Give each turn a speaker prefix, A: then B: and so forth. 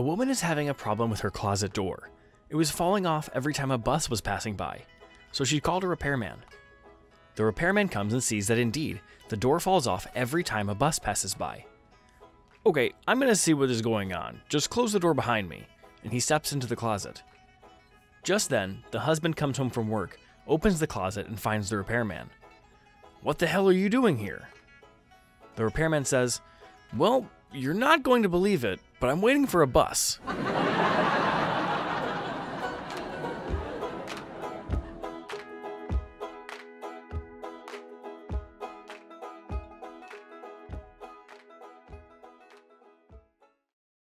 A: A woman is having a problem with her closet door. It was falling off every time a bus was passing by, so she called a repairman. The repairman comes and sees that indeed, the door falls off every time a bus passes by. Okay, I'm gonna see what is going on. Just close the door behind me. And he steps into the closet. Just then, the husband comes home from work, opens the closet, and finds the repairman. What the hell are you doing here? The repairman says, Well, you're not going to believe it, but I'm waiting for a bus.